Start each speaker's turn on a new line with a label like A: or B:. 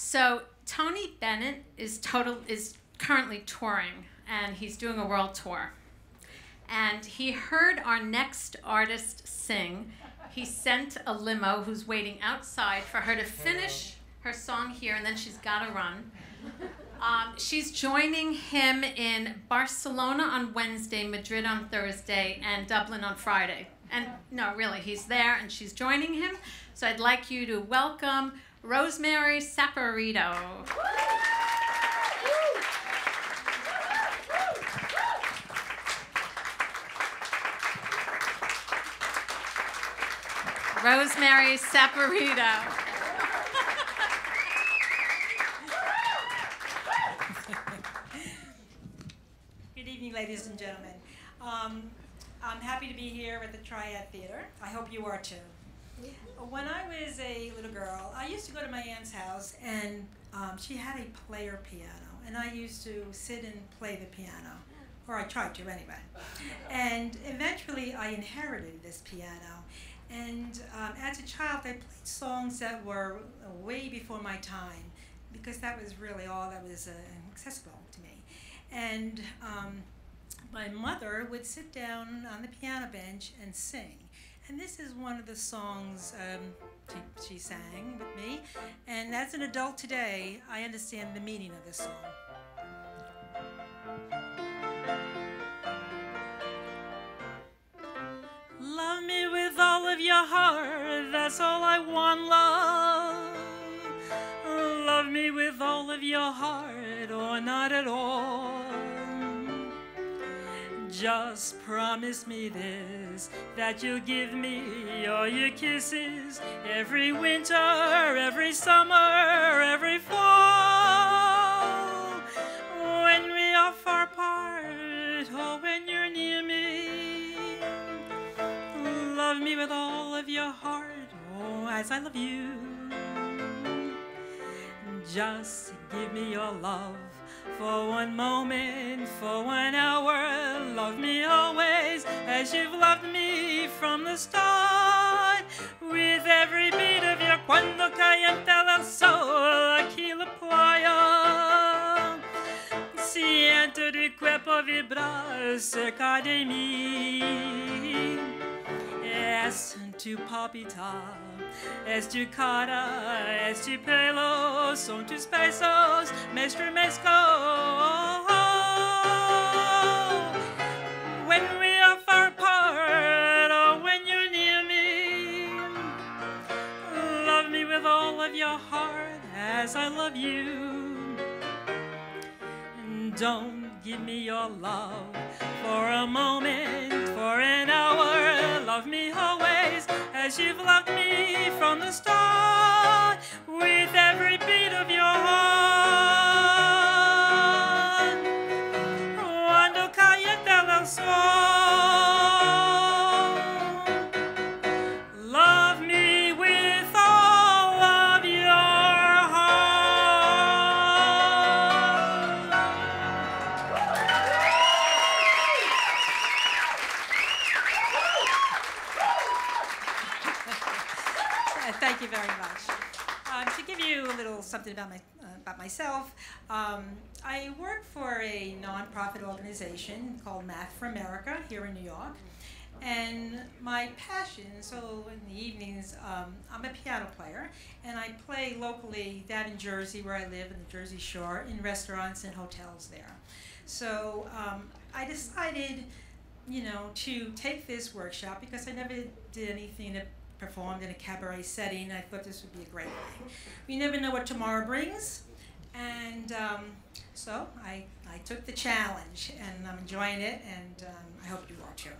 A: So Tony Bennett is total is currently touring, and he's doing a world tour. And he heard our next artist sing. He sent a limo who's waiting outside for her to finish her song here, and then she's got to run. Um, she's joining him in Barcelona on Wednesday, Madrid on Thursday, and Dublin on Friday. And no, really, he's there and she's joining him. So I'd like you to welcome Rosemary Saporito. Rosemary Saporito.
B: Good evening, ladies and gentlemen. Um, I'm happy to be here at the Triad Theater. I hope you are too. When I was a little girl, I used to go to my aunt's house, and um, she had a player piano, and I used to sit and play the piano, or I tried to anyway. And eventually, I inherited this piano. And um, as a child, I played songs that were way before my time, because that was really all that was uh, accessible to me. And um, my mother would sit down on the piano bench and sing. And this is one of the songs um, she, she sang with me. And as an adult today, I understand the meaning of this song. Love me with all of your heart, that's all I want, love. Love me with all of your heart, or not at all. Just promise me this that you'll give me all your kisses every winter, every summer, every fall. When we are far apart, or when you're near me, love me with all of your heart, oh, as I love you. Just give me your love for one moment, for one hour. Love me always as you've loved me from the start. With every beat of your cuando calienta el sol, aquí la playa. Siento tu cuerpo vibrar cerca de mí. Es tu palpitar, es tu cara, es tu pelo, son tus besos, me estremezco. When we are far apart, or when you're near me, love me with all of your heart as I love you. And don't give me your love for a moment, for an hour. Love me always as you've loved me from the start, Thank you very much. Um, to give you a little something about my uh, about myself, um, I work for a nonprofit organization called Math for America here in New York, and my passion. So in the evenings, um, I'm a piano player, and I play locally down in Jersey, where I live in the Jersey Shore, in restaurants and hotels there. So um, I decided you know, to take this workshop because I never did anything performed in a cabaret setting. I thought this would be a great thing. We never know what tomorrow brings, and um, so I, I took the challenge, and I'm enjoying it, and um, I hope you are too.